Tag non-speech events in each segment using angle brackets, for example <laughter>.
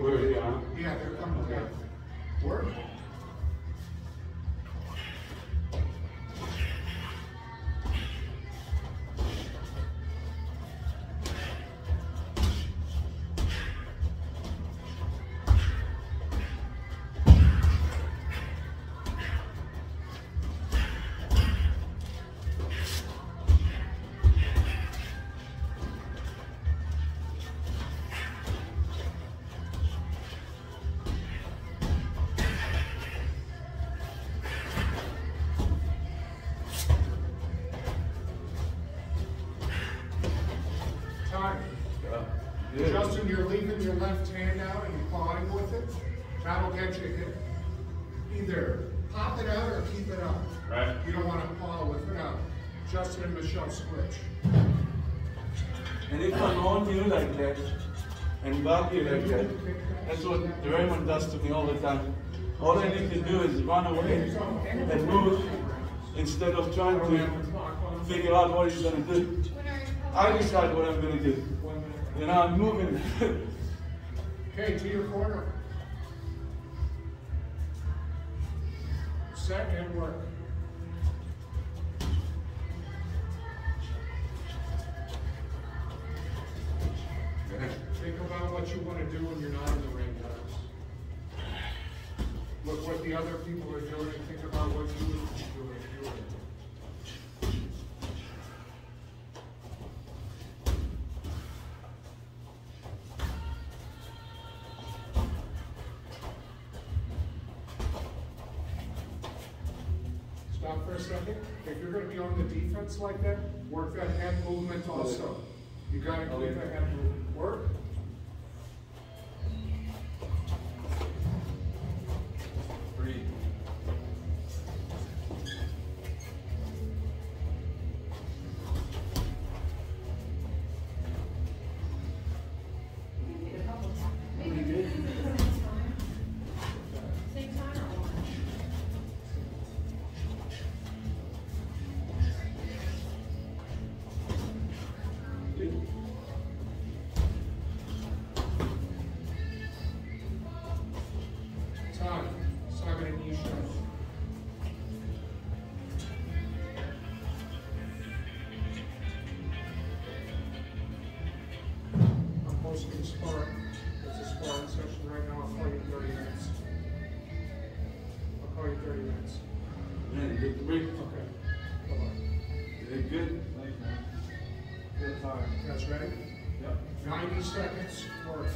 to? Yeah, they're coming down. Work. Time. Yeah. Justin, you're leaving your left hand out and you're pawing with it. That'll get you hit. Either pop it out or keep it up. Right. You don't want to paw with it out. Justin and Michelle switch. And if I'm on you like that, and back you like that, that's what the Raymond does to me all the time. All I need to do is run away and move instead of trying to figure out what he's gonna do. I decide what I'm gonna do. You know, I'm moving. Okay, to your corner. Set and work. For a second. If you're gonna be on the defense like that, work that head movement also. You gotta keep that head movement. I'm posting sparring. It's a sparring session right now. I'll call you in thirty minutes. I'll call you in thirty minutes. Man, good break. Okay. Bye-bye. Good. Good time. You guys ready? Yep. Ninety seconds, work.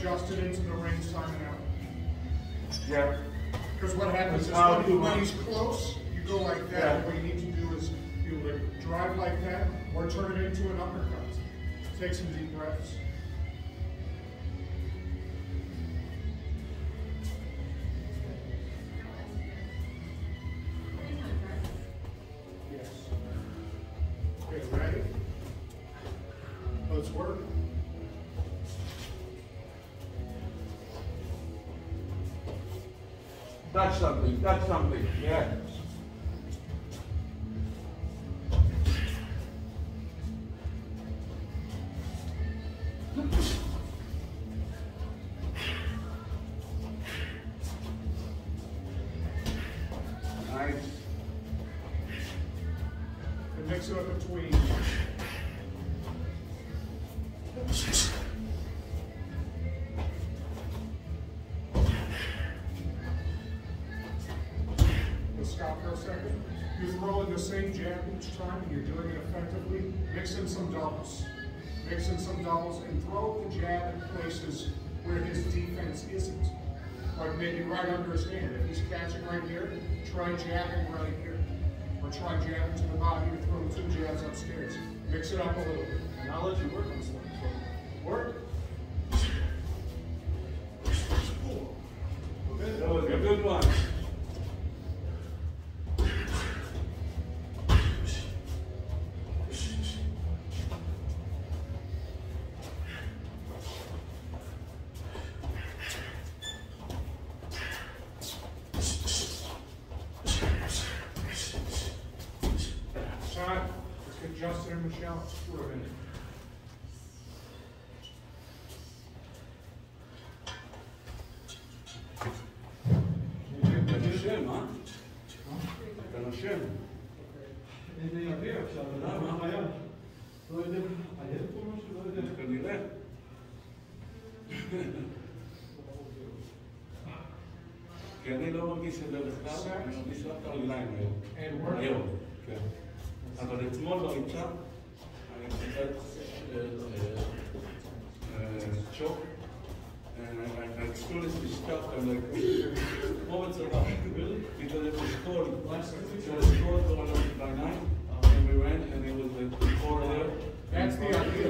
Adjust it into the ring, Simon out. Yeah. Because what happens is That's how I when, do when he's close, you go like that. Yeah. What you need to do is you like drive like that or turn it into an uppercut. Take some deep breaths. Touch something. Yeah. Nice. And mix it up between. Same jab each time, and you're doing it effectively. Mix in some doubles. Mix in some doubles and throw the jab in places where his defense isn't. Like maybe right under his hand. If he's catching right here, try jabbing right here. Or try jabbing to the body or throw two jabs upstairs. Mix it up a little bit. And I'll let you work on stuff. Michel Oerwin. אתה נושם, אה? אתה נושם. איזה אוויר עכשיו, למה? מה היה? לא יודע, היה פה משהו? לא יודע. כנראה. כי אני לא מרגיש את זה בכלל, אני מרגיש רק את הרגליים היום. היום, כן. אבל אתמול לא that. And I, I, I is stuffed. I'm like, oh, it's a really? Because it was cold. It was cold on by night. And we went, and it was like four there. That's the idea.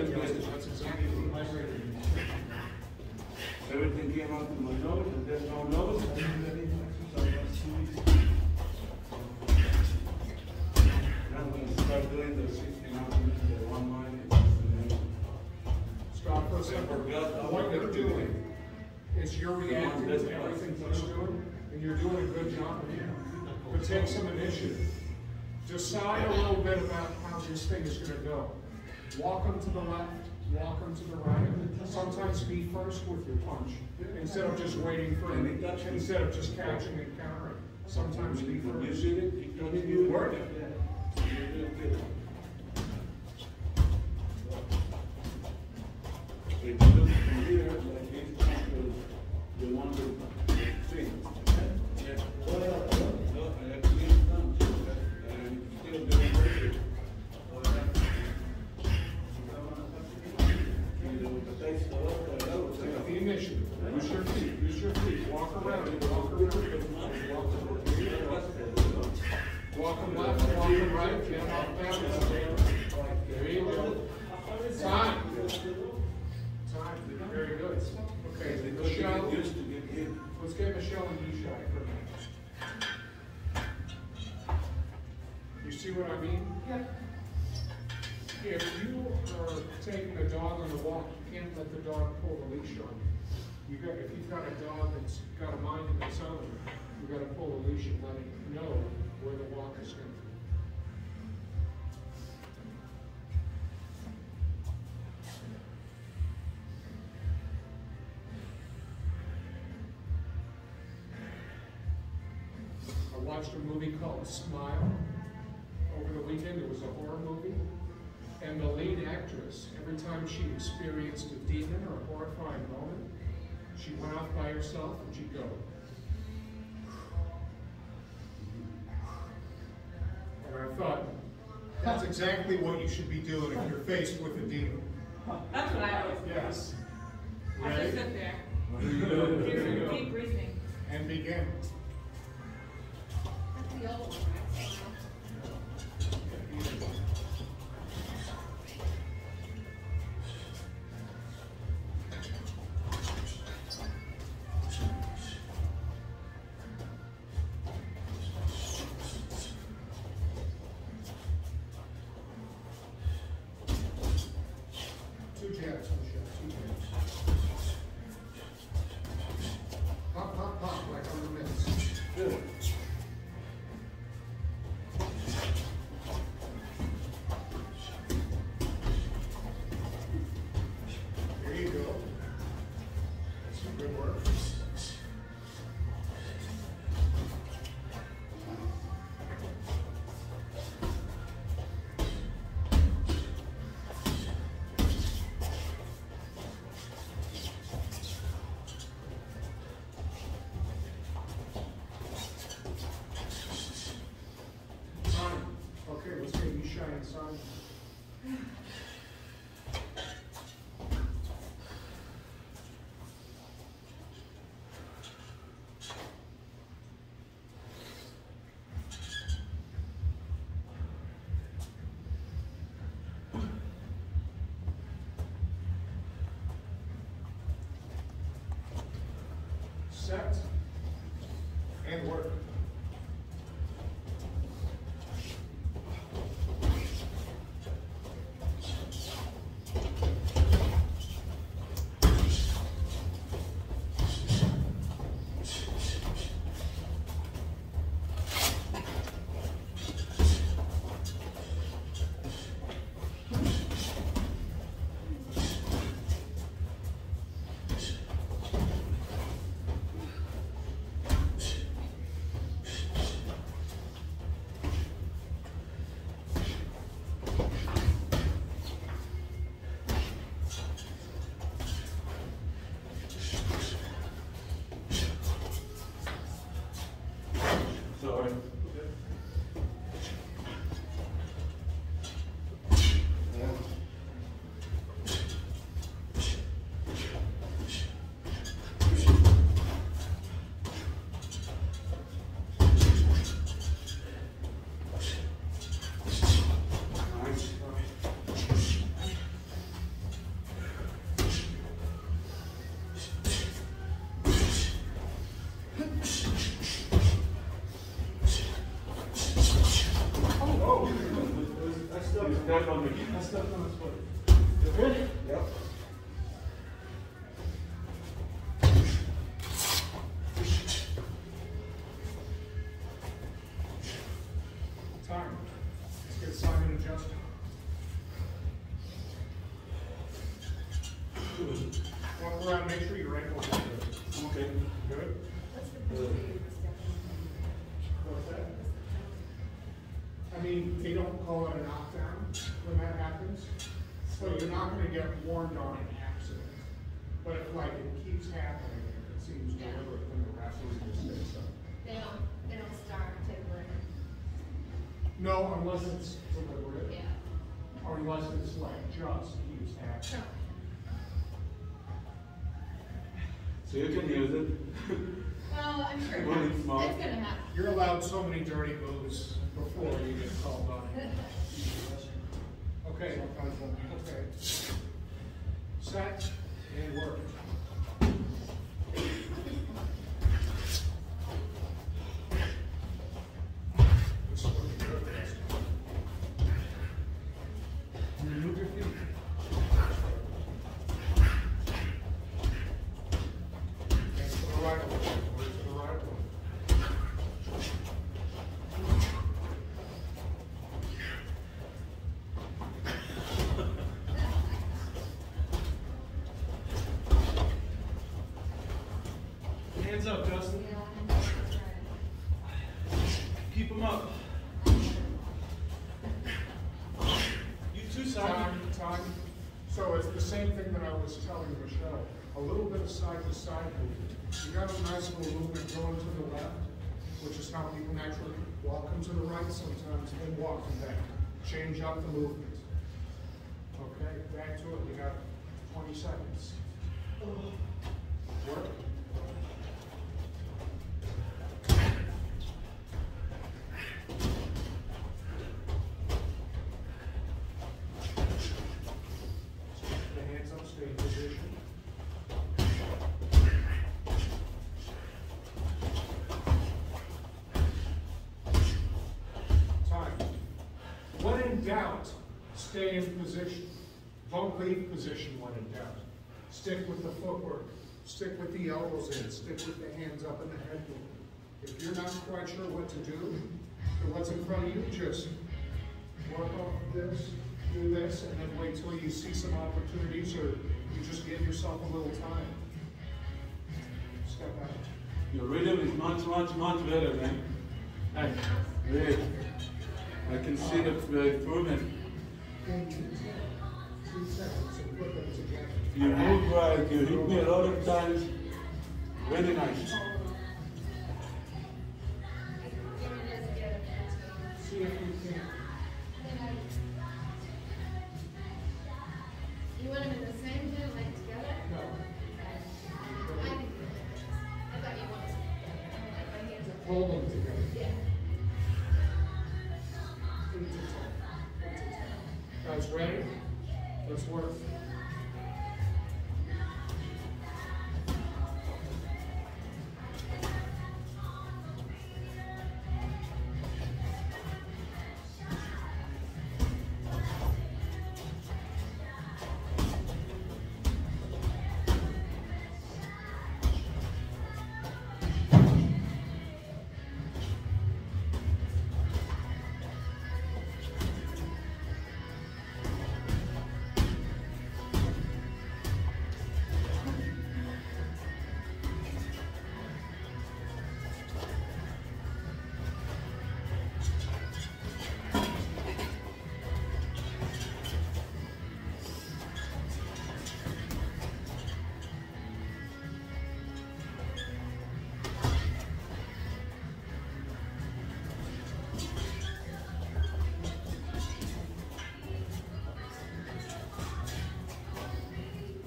Everything came out to my nose, and there's no nose. And you're doing a good job of it. But take some initiative. Decide a little bit about how this thing is gonna go. Walk them to the left, walk them to the right. Sometimes be first with your punch, instead of just waiting for, instead of just catching and countering. Sometimes be first. it? You don't need to Work. If dog pull the leash on you. You got, if you've got a dog that's got a mind of its own, you gotta pull the leash and let it know where the walk is going. I watched a movie called Smile over the weekend. It was a horror movie. And the lead actress, every time she experienced a demon or a horrifying moment, she went off by herself and she'd go. And I thought, that's exactly what you should be doing if you're faced with a demon. That's what I always do. Yes. I just Ready? sit there, There do some deep breathing. And begin. That's the old one, Set and work. Call it a knockdown when that happens, so you're not gonna get warned on an accident. But if like it keeps happening, if it seems Yeah. deliberate, then the referee just says so. They don't, they don't start tickling. No, unless it's deliberate, Yeah. or unless it's like just keeps happening. So you can use it. <laughs> Well, I'm sure Well, it's it's small. it's gonna happen. You're allowed so many dirty moves before you get called on it. Okay, okay. Set and work. Up, Justin. Keep them up. You too, Simon. Time, time. So it's the same thing that I was telling Michelle, a little bit of side to side movement. You got a nice little movement going to the left, which is how people naturally walk them to the right sometimes, and walk them back. Change up the movement. Okay, back to it, we got twenty seconds. Work. The hands up, stay in position. Time. When in doubt, stay in position. Don't leave position when in doubt. Stick with the footwork, stick with the elbows in, stick with the hands up and the head movement. If you're not quite sure what to do, then what's in front of you, just work off this, do this, and then wait till you see some opportunities or you just give yourself a little time. Step out. Your rhythm is much, much, much better, man. Hey, really. I can see the the improvement. You move right, you hit me a lot of times. Very nice.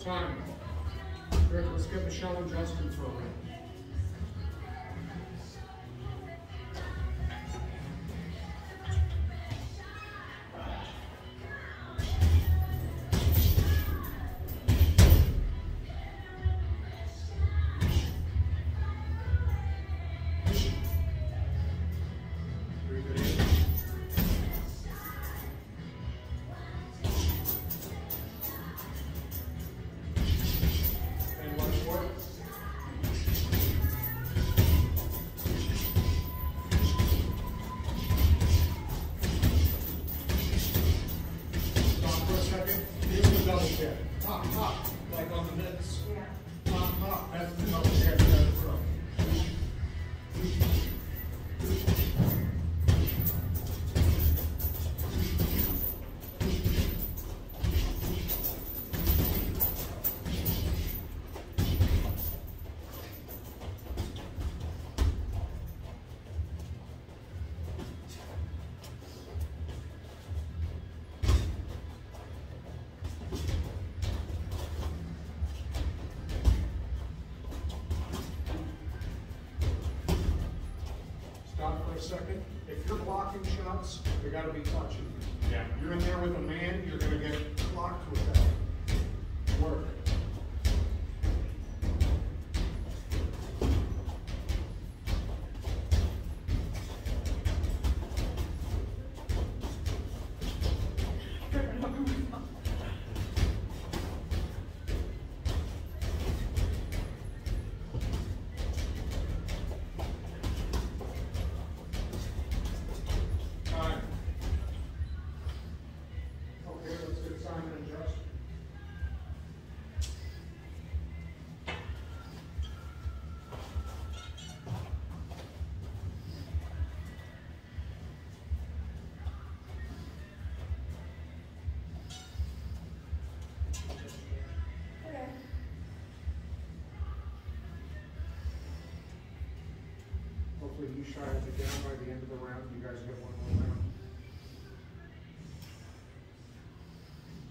Let's get Michelle and Justin for blocking shots, they gotta be touching. Yeah. You're in there with a man, you're gonna get blocked with that. Hopefully you shot it down by the end of the round, you guys get one more round.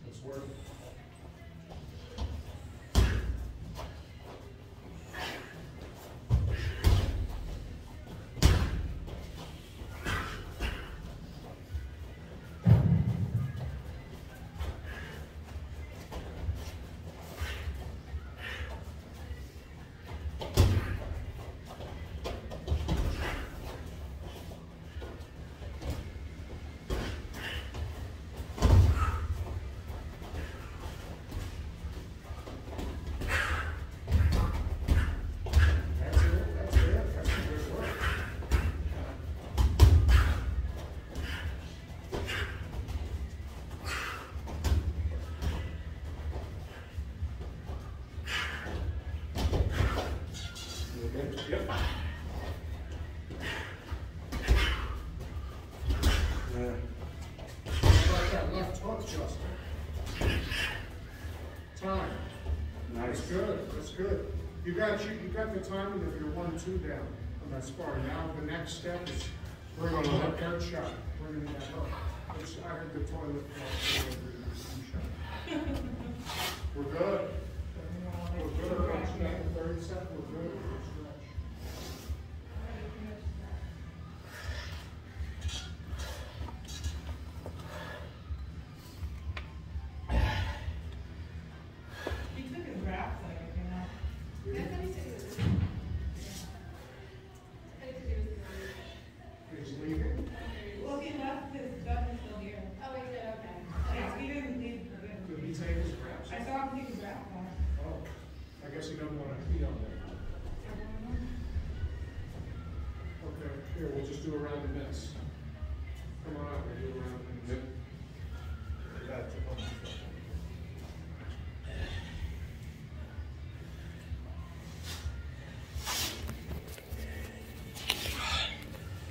Let's work. You got you, you got the timing of your one two down on that spar. Now the next step is bring that third shot, bringing that up. Which I heard the toilet.